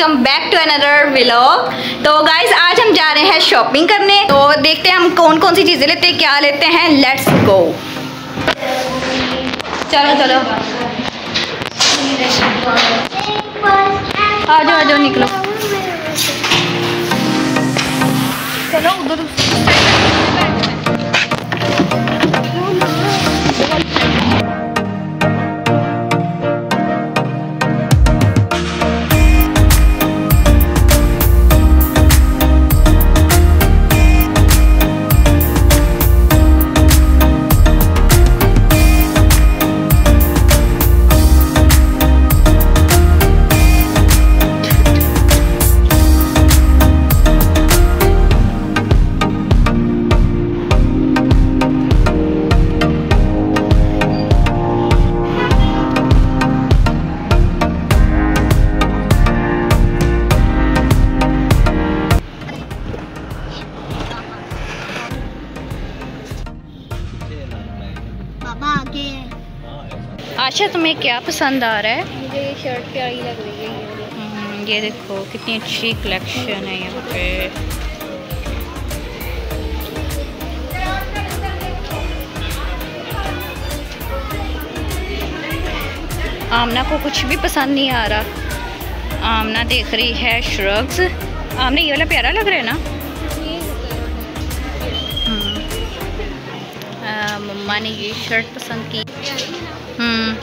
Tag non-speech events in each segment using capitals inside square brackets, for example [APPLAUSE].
Back to another vlog. तो guys आज हम जा रहे हैं शॉपिंग करने। तो देखते हैं हम कौन कौन सी चीज़ें लेते हैं, क्या लेते हैं। लेट्स गो चलो चलो। आ जाओ आ जाओ निकलो। चलो, उधर आशा तुम्हें क्या पसंद आ रहा है? मुझे ये शर्ट प्यारी लग रही है ये। हम्म, देखो कितनी अच्छी कलेक्शन है यहाँ पे। आमना को कुछ भी पसंद नहीं आ रहा। आमना देख रही है श्रग्स आमने ये वाला प्यारा लग रहा है ना? हम्म। मम्मा ने ये शर्ट पसंद की। हम्म।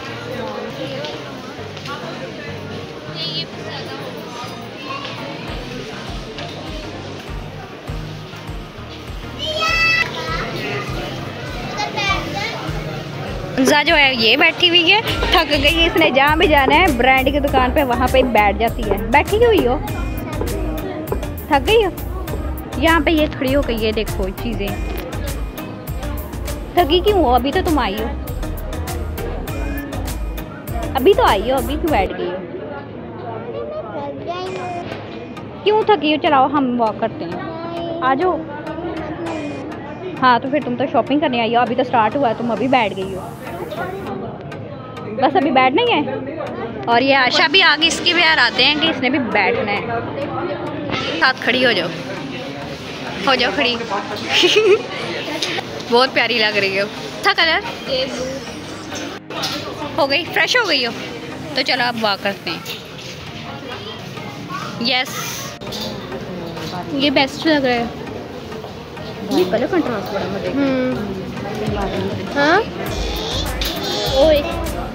जा है, ये बैठी हुई है, थक गई है, इसने जहाँ भी जाना है, ब्रांड की दुकान पे वहाँ पे बैठ जाती है। बैठी हुई हो? थक गई हो? यहाँ पे ये खड़ी हो गई है देखो चीज़ें। थकी क्यों हो? अभी तो तुम आई हो। अभी तो आई हो, अभी क्यों बैठ गई हो? क्यों थकी हो? चलाओ, हम वॉक करते हैं। आ जाओ। हाँ तो फिर तुम तो शॉपिंग करने आई हो। अभी तो स्टार्ट हुआ है, तुम अभी बैठ गई हो। बस अभी बैठना ही है? और ये आशा भी आगे इसके भी यार आते हैं कि इसने भी बैठना है। साथ खड़ी हो जाओ। हो जाओ खड़ी। [LAUGHS] बहुत प्यारी लग रही हो। था कलर हो गई फ्रेश हो गई हो? तो चलो आप वॉक करते हैं। यस ये बेस्ट लग रहा है। ये कलर कंट्रास्ट बड़ा मज़े हाँ? ओए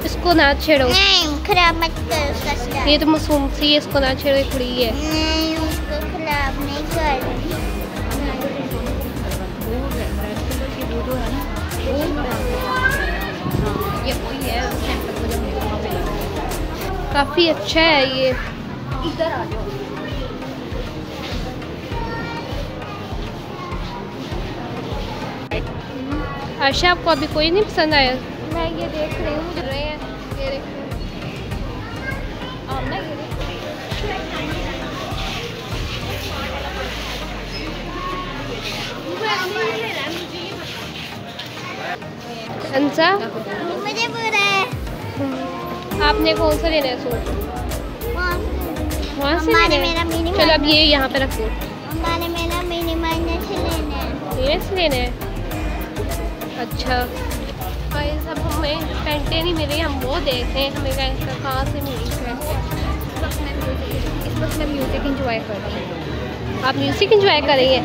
इसको ना छेड़ो। नहीं खराब मत कर उसका ये तो मासूम सी है इसको ना छेड़ो कुड़ी है। नहीं उसको खराब नहीं कर। काफ़ी अच्छा है ये। इधर आ जाओ। आशा आपको अभी कोई नहीं पसंद आया? मैं ये देख रही हूँ। मुझे रहे हैं ये देख। अंसा? आपने कौन सा लेना है सूट वहाँ से लेना है। चलो अब ये यहाँ पे रखो। अम्मा ने मेरा मिनी माइनस लेना है। है। अच्छा। गाइस अब हमें पैंटें नहीं मिली हम वो देख रहे हैं। हमें कहीं कहाँ से मिली इस वक्त मैं म्यूज़िक इंजॉय कर रही हूँ। आप म्यूज़िक इंजॉय कर रही हैं?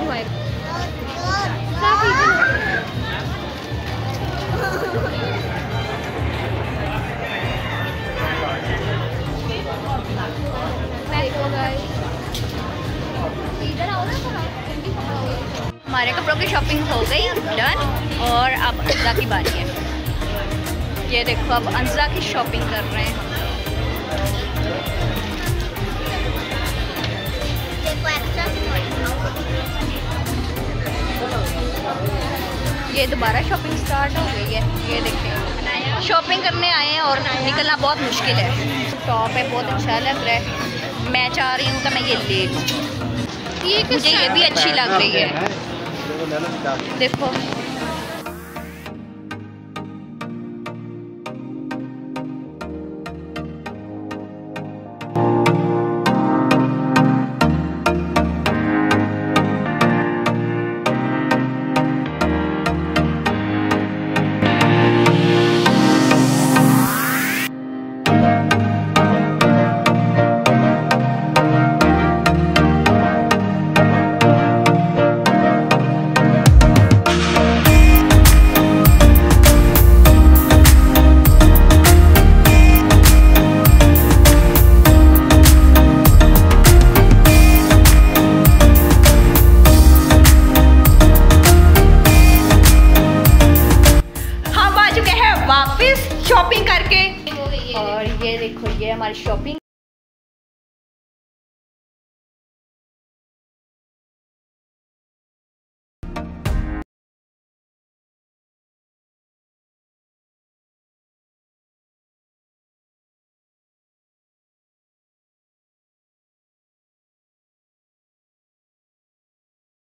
हमारे कपड़ों की शॉपिंग हो गई डन और अब अंजा की बारी है। ये देखो अब अंजा की शॉपिंग कर रहे हैं। हम ये दोबारा शॉपिंग स्टार्ट हो गई है। ये देखते हैं शॉपिंग करने आए हैं और निकलना बहुत मुश्किल है। टॉप है बहुत अच्छा लग रहा है। मैं चाह रही हूँ कि मैं ये ले लूँ। ये भी अच्छी लग रही है? panela de gato. Depois. Shopping करके। और ये देखो ये हमारी शॉपिंग